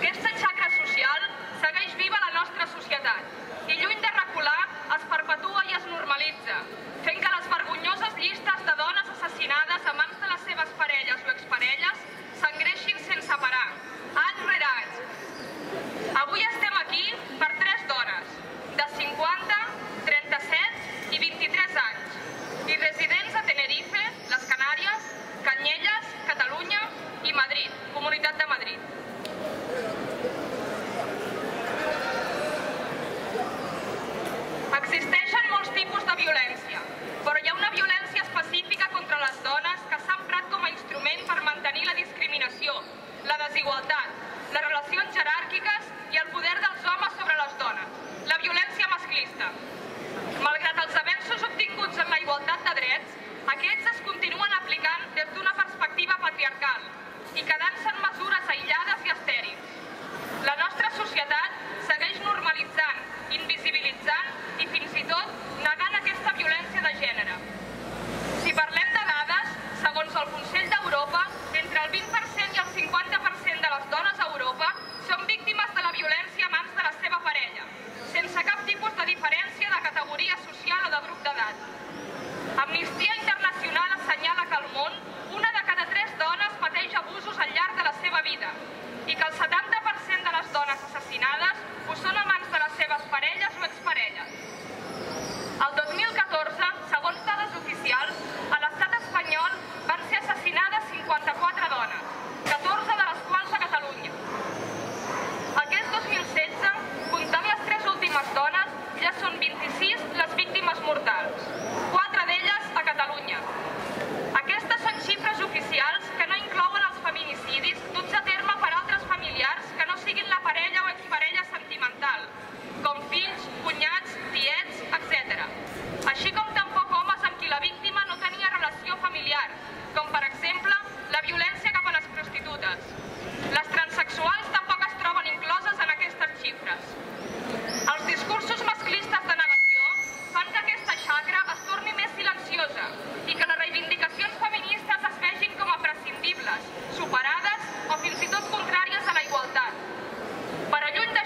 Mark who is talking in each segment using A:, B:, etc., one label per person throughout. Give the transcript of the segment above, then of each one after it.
A: Aquesta xacra social segueix viva la nostra societat i lluny de recular es perpetua i es normalitza, fent que les vergonyoses llistes de dones assassinades a mans de les seves parelles o exparelles s'engreixin sense parar, any rere any. Avui estem aquí per tres dones, de 50, 37 i 23 anys, i resident Aquests es continuen aplicant des d'una perspectiva patriarcal i quedant-se en mesures aïllades i estèrils. La nostra societat segueix normalitzant, invisibilitzant i fins i tot negant aquesta violència de gènere. Si parlem de dades, segons el Consell d'Europa, entre el 20% i el 50% de les dones a Europa són víctimes de la violència a mans de la seva parella, sense cap tipus de diferència de categoria social o de grup d'edat. Amnistia Internacional assenyala que al món una de cada tres dones pateix abusos al llarg de la seva vida i que el 70% de les dones assassinades ho són a mans de les seves parelles o exparelles. El 2014, segons dades oficials, a l'estat espanyol van ser assassinades 54 dones, 14 de les quals a Catalunya. Aquest 2016, comptant les tres últimes dones, ja són 26 les víctimes mortals.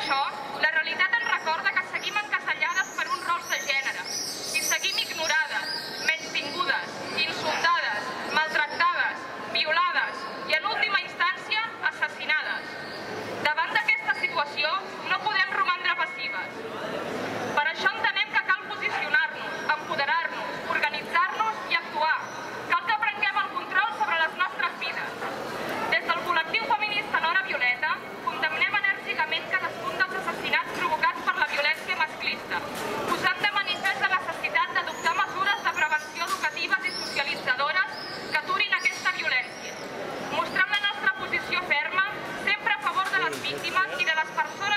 A: Talk. personas